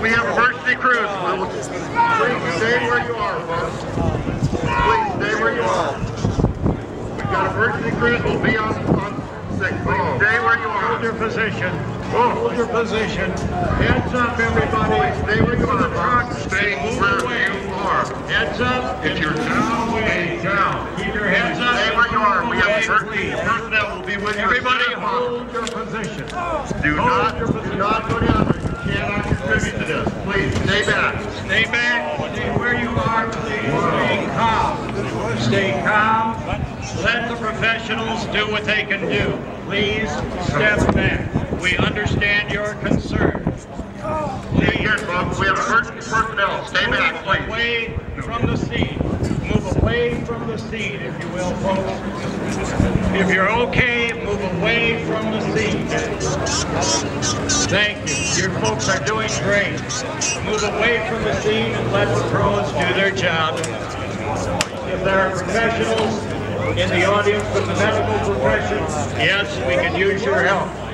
We have emergency crews. Please stay where you are, folks. Please stay where you are. We've got emergency crews. We'll be on, on sick. Please oh. stay where you are. Hold your position. Oh, hold your position. Heads up, everybody. Stay where you are, folks. Stay where you are. Heads up. If you're down, way down. Keep your heads up. Stay where you are. We have emergency personnel will be with you. Everybody hold your position. Do not, do not go down there. You cannot contribute to this. Please, stay Stay back. Stay where you are, please. Stay calm. Stay calm. Let the professionals do what they can do. Please step back. We understand your concern. Stay here, folks. We have emergency personnel. Stay back, please. Away from the scene. Move away from the scene, if you will, folks. If you're okay, move away from the scene. Thank you. Your folks are doing great. Move away from the scene and let the pros do their job. If there are professionals in the audience from the medical profession, yes, we can use your help.